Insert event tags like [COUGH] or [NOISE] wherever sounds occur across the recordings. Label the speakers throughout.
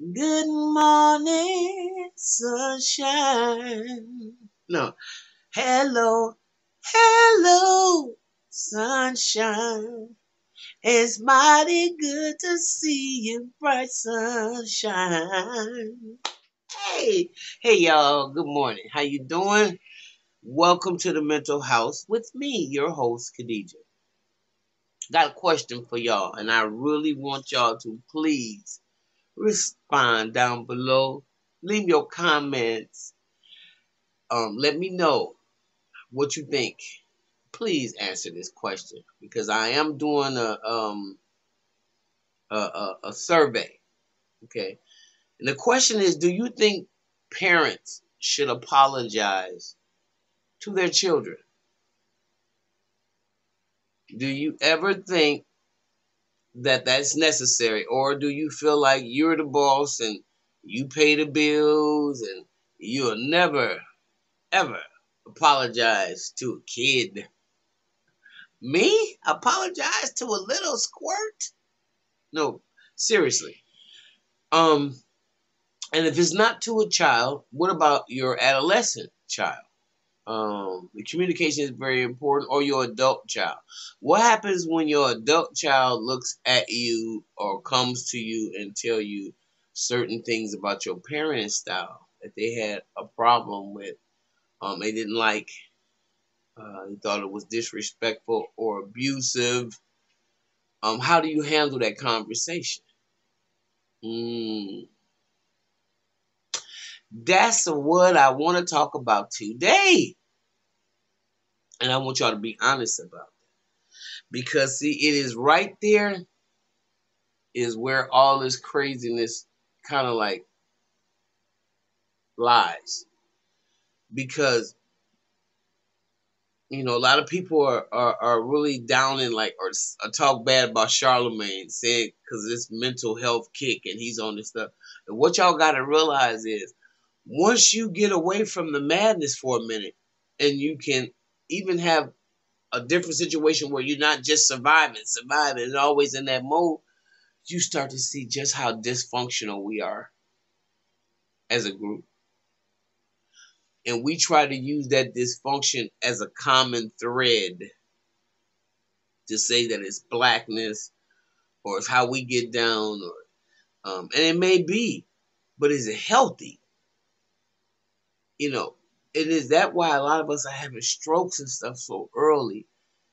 Speaker 1: Good morning, sunshine. No, hello, hello, sunshine. It's mighty good to see you, bright sunshine. Hey, hey, y'all. Good morning. How you doing? Welcome to the Mental House with me, your host, Khadijah. Got a question for y'all, and I really want y'all to please respond down below. Leave your comments. Um, let me know what you think. Please answer this question because I am doing a um a, a, a survey. Okay, and the question is: Do you think parents should apologize to their children? Do you ever think that that's necessary, or do you feel like you're the boss and you pay the bills and you'll never ever apologize to a kid? Me? Apologize to a little squirt? No, seriously. Um, and if it's not to a child, what about your adolescent child? Um, the communication is very important, or your adult child. What happens when your adult child looks at you or comes to you and tell you certain things about your parenting style that they had a problem with? Um, they didn't like. Uh, they thought it was disrespectful or abusive. Um, how do you handle that conversation? Mm. That's what I want to talk about today. And I want y'all to be honest about that. Because, see, it is right there is where all this craziness kind of like lies. Because, you know, a lot of people are, are, are really down in like, or, or uh, talk bad about Charlemagne, saying because this mental health kick and he's on this stuff. And what y'all got to realize is once you get away from the madness for a minute and you can even have a different situation where you're not just surviving, surviving, and always in that mode, you start to see just how dysfunctional we are as a group. And we try to use that dysfunction as a common thread to say that it's blackness or it's how we get down or um, and it may be, but is it healthy? You know, it is that why a lot of us are having strokes and stuff so early.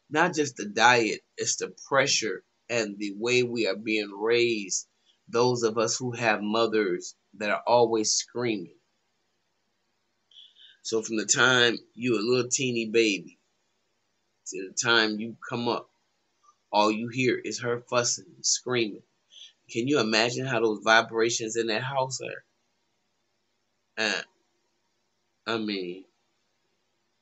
Speaker 1: Not just the diet, it's the pressure and the way we are being raised. Those of us who have mothers that are always screaming. So from the time you're a little teeny baby to the time you come up, all you hear is her fussing and screaming. Can you imagine how those vibrations in that house are? Uh, I mean,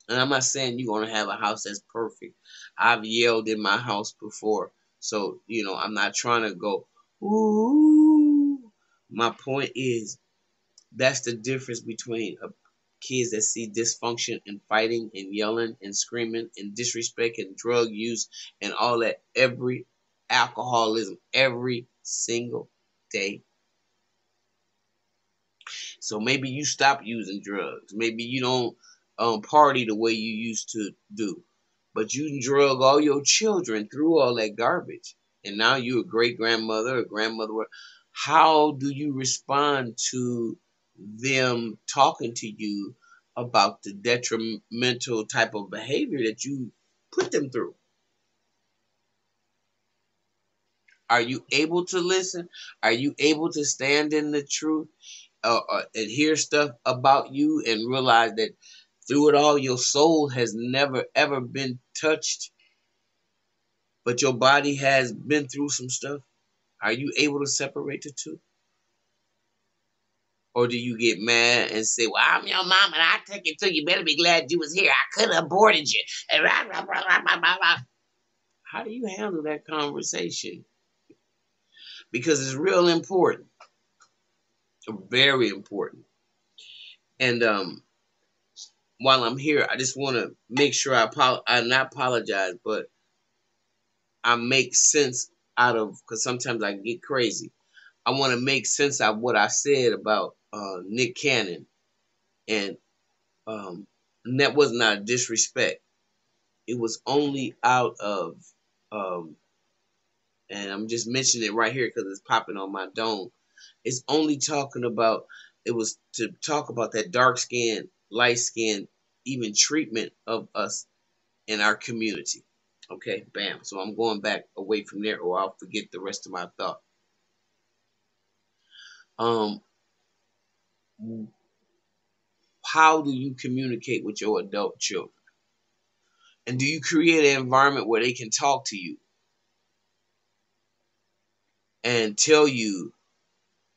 Speaker 1: and I'm not saying you're gonna have a house that's perfect. I've yelled in my house before, so you know I'm not trying to go. Ooh. My point is, that's the difference between a, kids that see dysfunction and fighting and yelling and screaming and disrespect and drug use and all that every alcoholism every single day. So maybe you stop using drugs. Maybe you don't um, party the way you used to do. But you drug all your children through all that garbage. And now you're a great grandmother, a grandmother. How do you respond to them talking to you about the detrimental type of behavior that you put them through? Are you able to listen? Are you able to stand in the truth uh, uh, and hear stuff about you and realize that through it all, your soul has never ever been touched, but your body has been through some stuff. Are you able to separate the two? Or do you get mad and say, Well, I'm your mom and I took it to you. Better be glad you was here. I could have aborted you. How do you handle that conversation? Because it's real important. Very important. And um, while I'm here, I just want to make sure I I not apologize, but I make sense out of because sometimes I get crazy. I want to make sense out of what I said about uh, Nick Cannon, and um, and that was not disrespect. It was only out of, um, and I'm just mentioning it right here because it's popping on my dome. It's only talking about. It was to talk about that dark skin, light skin, even treatment of us in our community. Okay, bam. So I'm going back away from there, or I'll forget the rest of my thought. Um, how do you communicate with your adult children? And do you create an environment where they can talk to you and tell you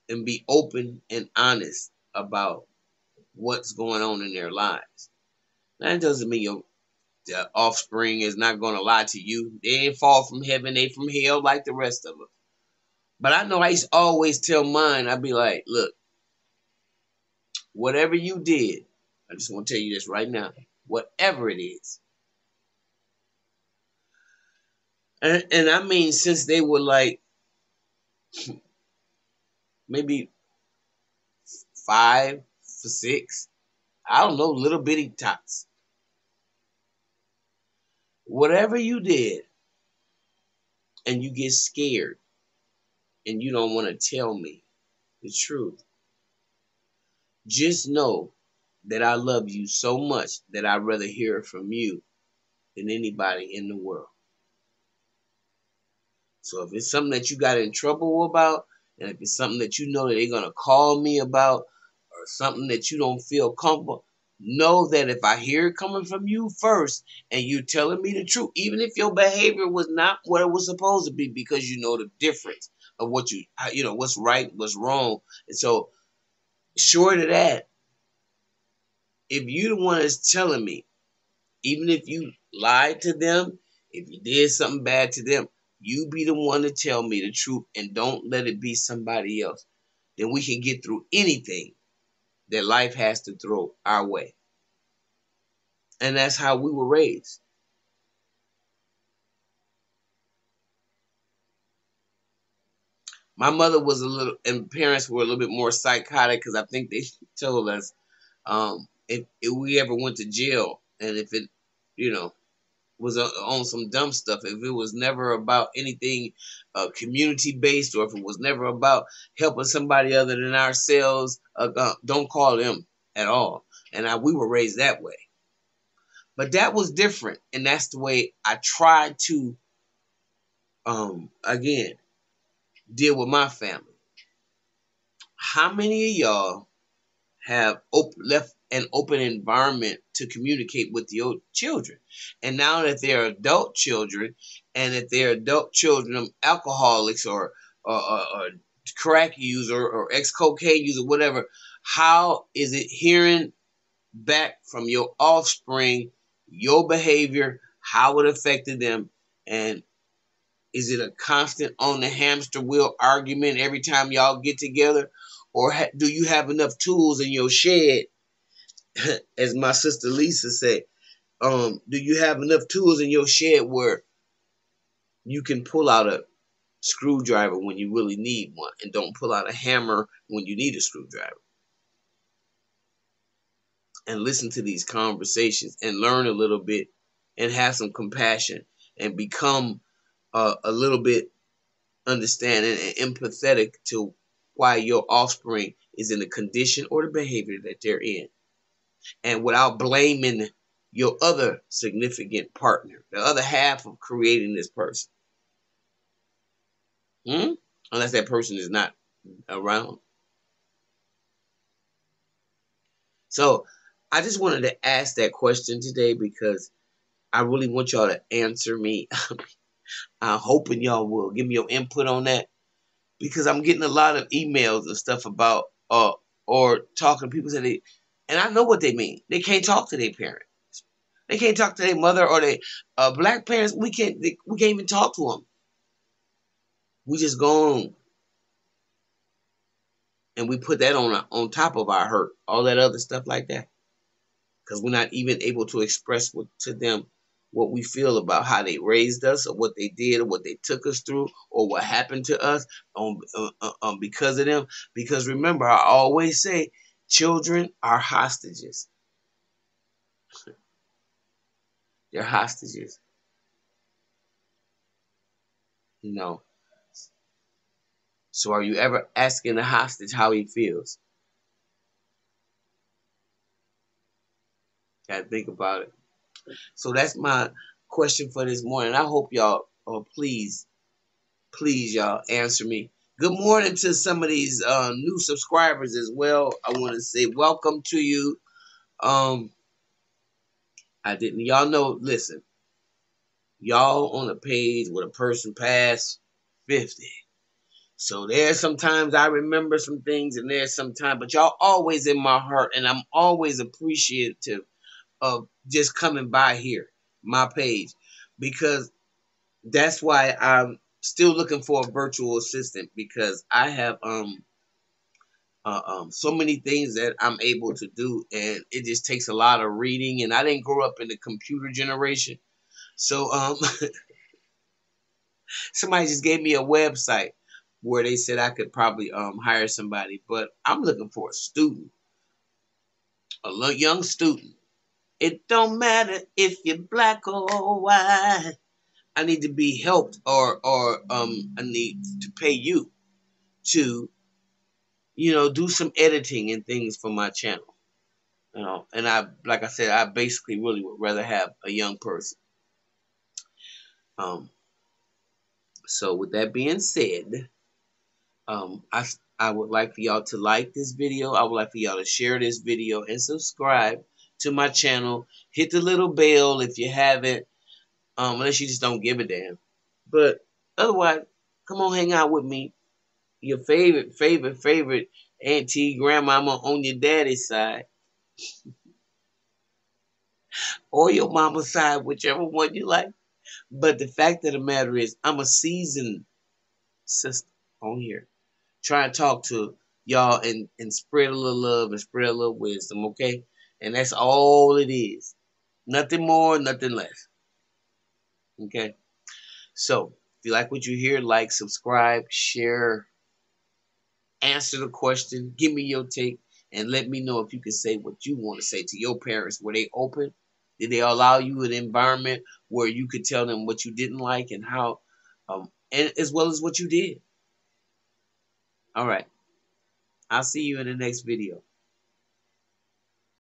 Speaker 1: and be open and honest about what's going on in their lives? That doesn't mean your offspring is not going to lie to you. They ain't fall from heaven, they from hell like the rest of us. But I know I used to always tell mine, I'd be like, look, whatever you did, I just want to tell you this right now, whatever it is. And, and I mean, since they were like maybe five for six, I don't know, little bitty tots. Whatever you did, and you get scared, and you don't want to tell me the truth, just know that I love you so much that I'd rather hear from you than anybody in the world. So if it's something that you got in trouble about, and if it's something that you know that they're gonna call me about, or something that you don't feel comfortable, know that if I hear it coming from you first, and you telling me the truth, even if your behavior was not what it was supposed to be, because you know the difference of what you, you know, what's right, what's wrong, and so short of that, if you the one that's telling me, even if you lied to them, if you did something bad to them, you be the one to tell me the truth and don't let it be somebody else. Then we can get through anything that life has to throw our way. And that's how we were raised. My mother was a little, and parents were a little bit more psychotic because I think they [LAUGHS] told us um, if, if we ever went to jail and if it, you know, was on some dumb stuff, if it was never about anything uh, community based, or if it was never about helping somebody other than ourselves, uh, uh, don't call them at all. And I, we were raised that way. But that was different, and that's the way I tried to, um, again, deal with my family. How many of y'all have op- left an open environment to communicate with your children. And now that they're adult children, and that they're adult children alcoholics or, or, or, or crack user or ex cocaine user, whatever, how is it hearing back from your offspring your behavior, how it affected them, and is it a constant on the hamster wheel argument every time y'all get together? Or do you have enough tools in your shed [LAUGHS] as my sister Lisa said, um, do you have enough tools in your shed where you can pull out a screwdriver when you really need one and don't pull out a hammer when you need a screwdriver? And listen to these conversations and learn a little bit and have some compassion and become uh, a little bit understanding and empathetic to why your offspring is in the condition or the behavior that they're in and without blaming your other significant partner, the other half of creating this person. Hmm? Unless that person is not around. So I just wanted to ask that question today because I really want y'all to answer me. [LAUGHS] I'm hoping y'all will give me your input on that because I'm getting a lot of emails and stuff about uh or talking to people say they and I know what they mean. They can't talk to their parents. They can't talk to their mother or their uh, black parents. We can't. They, we can't even talk to them. We just go on, and we put that on on top of our hurt, all that other stuff like that, because we're not even able to express what, to them what we feel about how they raised us or what they did or what they took us through or what happened to us on, uh, uh, um, because of them. Because remember, I always say children are hostages. They're hostages. You know. So are you ever asking the hostage how he feels? Gotta think about it. So that's my question for this morning. I hope y'all, oh, please, please, y'all answer me. Good morning to some of these uh, new subscribers as well. I want to say welcome to you. Um, I didn't. Y'all know. Listen, y'all on a page with a person past fifty. So there's sometimes I remember some things, and there's sometimes, but y'all always in my heart, and I'm always appreciative of just coming by here, my page, because that's why I'm still looking for a virtual assistant because I have um uh, um so many things that I'm able to do, and it just takes a lot of reading. And I didn't grow up in the computer generation, so um [LAUGHS] somebody just gave me a website where they said I could probably um hire somebody, but I'm looking for a student, a young student it don't matter if you're black or white. I need to be helped or or um I need to pay you to you know do some editing and things for my channel. You know, and I like I said, I basically really would rather have a young person. Um so with that being said, um I I would like for y'all to like this video. I would like for y'all to share this video and subscribe to my channel. Hit the little bell if you haven't, um, unless you just don't give a damn. But otherwise, come on, hang out with me. Your favorite, favorite, favorite auntie, grandmama on your daddy's side. [LAUGHS] or your mama's side, whichever one you like. But the fact of the matter is, I'm a seasoned sister on here. Trying to talk to y'all and, and spread a little love and spread a little wisdom, okay? And that's all it is. Nothing more, nothing less. Okay? So, if you like what you hear, like, subscribe, share, answer the question, give me your take, and let me know if you can say what you want to say to your parents. Were they open? Did they allow you an environment where you could tell them what you didn't like and how, um, and as well as what you did? All right. I'll see you in the next video.